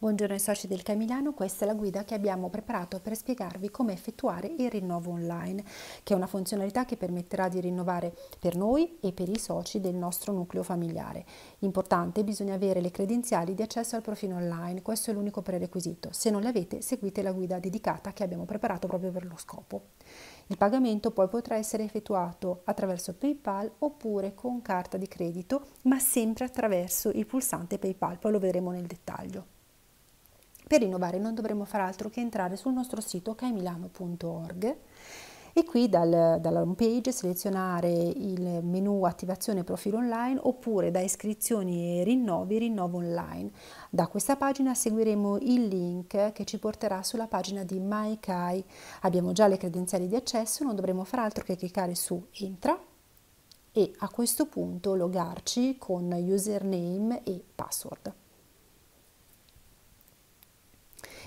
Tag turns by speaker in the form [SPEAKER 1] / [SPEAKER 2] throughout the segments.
[SPEAKER 1] Buongiorno ai soci del Camilano, questa è la guida che abbiamo preparato per spiegarvi come effettuare il rinnovo online, che è una funzionalità che permetterà di rinnovare per noi e per i soci del nostro nucleo familiare. Importante, bisogna avere le credenziali di accesso al profilo online, questo è l'unico prerequisito. Se non le avete, seguite la guida dedicata che abbiamo preparato proprio per lo scopo. Il pagamento poi potrà essere effettuato attraverso PayPal oppure con carta di credito, ma sempre attraverso il pulsante PayPal, poi lo vedremo nel dettaglio. Per rinnovare non dovremo fare altro che entrare sul nostro sito caimilano.org e qui dal, dalla home page selezionare il menu attivazione profilo online oppure da iscrizioni e rinnovi rinnovo online. Da questa pagina seguiremo il link che ci porterà sulla pagina di MyKai. Abbiamo già le credenziali di accesso, non dovremo fare altro che cliccare su entra e a questo punto logarci con username e password.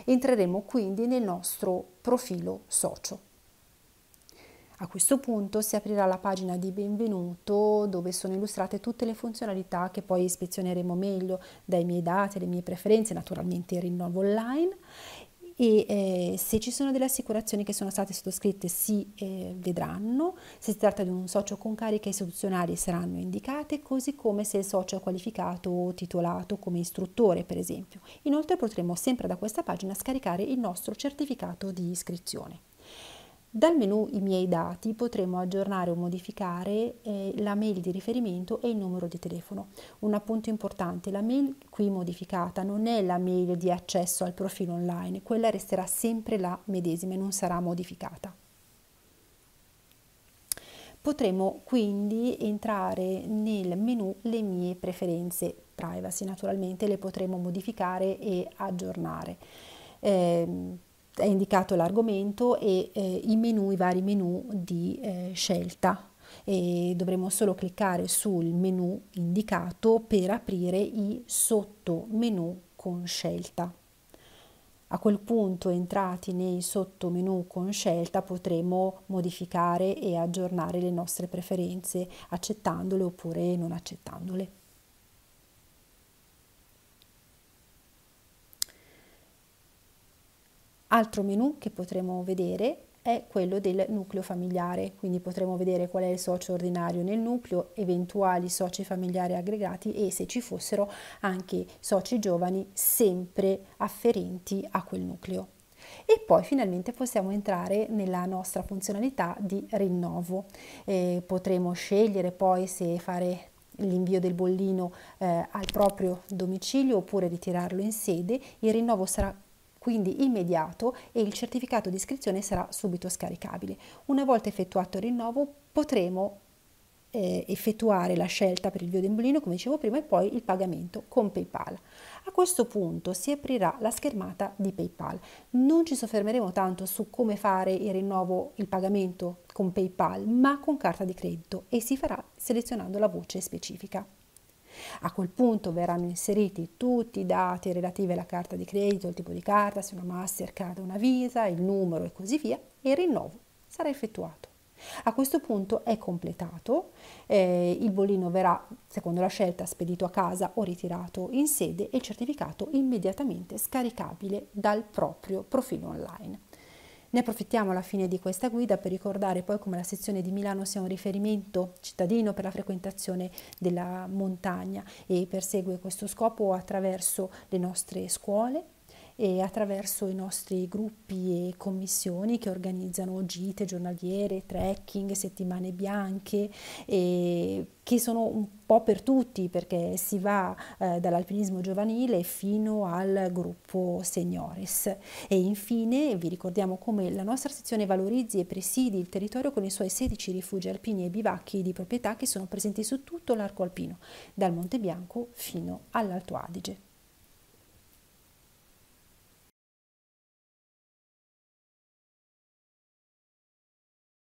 [SPEAKER 1] Entreremo quindi nel nostro profilo socio. A questo punto si aprirà la pagina di benvenuto dove sono illustrate tutte le funzionalità che poi ispezioneremo meglio dai miei dati, le mie preferenze, naturalmente il rinnovo online e eh, se ci sono delle assicurazioni che sono state sottoscritte si eh, vedranno, se si tratta di un socio con cariche istituzionali saranno indicate, così come se il socio è qualificato o titolato come istruttore per esempio. Inoltre potremo sempre da questa pagina scaricare il nostro certificato di iscrizione. Dal menu I miei dati potremo aggiornare o modificare eh, la mail di riferimento e il numero di telefono. Un appunto importante, la mail qui modificata non è la mail di accesso al profilo online, quella resterà sempre la medesima e non sarà modificata. Potremo quindi entrare nel menu le mie preferenze privacy, naturalmente le potremo modificare e aggiornare. Eh, è indicato l'argomento e eh, i menu, i vari menu di eh, scelta e dovremo solo cliccare sul menu indicato per aprire i sottomenu con scelta. A quel punto entrati nei sottomenu con scelta potremo modificare e aggiornare le nostre preferenze accettandole oppure non accettandole. Altro menu che potremo vedere è quello del nucleo familiare, quindi potremo vedere qual è il socio ordinario nel nucleo, eventuali soci familiari aggregati e se ci fossero anche soci giovani sempre afferenti a quel nucleo. E poi finalmente possiamo entrare nella nostra funzionalità di rinnovo. Eh, potremo scegliere poi se fare l'invio del bollino eh, al proprio domicilio oppure ritirarlo in sede. Il rinnovo sarà quindi immediato e il certificato di iscrizione sarà subito scaricabile. Una volta effettuato il rinnovo potremo eh, effettuare la scelta per il biodembolino come dicevo prima e poi il pagamento con PayPal. A questo punto si aprirà la schermata di PayPal. Non ci soffermeremo tanto su come fare il rinnovo, il pagamento con PayPal, ma con carta di credito e si farà selezionando la voce specifica. A quel punto verranno inseriti tutti i dati relativi alla carta di credito, il tipo di carta, se una Mastercard o una Visa, il numero e così via, e il rinnovo sarà effettuato. A questo punto è completato, eh, il bollino verrà, secondo la scelta, spedito a casa o ritirato in sede e il certificato immediatamente scaricabile dal proprio profilo online. Ne approfittiamo alla fine di questa guida per ricordare poi come la sezione di Milano sia un riferimento cittadino per la frequentazione della montagna e persegue questo scopo attraverso le nostre scuole, e attraverso i nostri gruppi e commissioni che organizzano gite giornaliere, trekking, settimane bianche, che sono un po' per tutti perché si va eh, dall'alpinismo giovanile fino al gruppo seniores. E infine vi ricordiamo come la nostra sezione valorizzi e presidi il territorio con i suoi 16 rifugi alpini e bivacchi di proprietà che sono presenti su tutto l'arco alpino, dal Monte Bianco fino all'Alto Adige.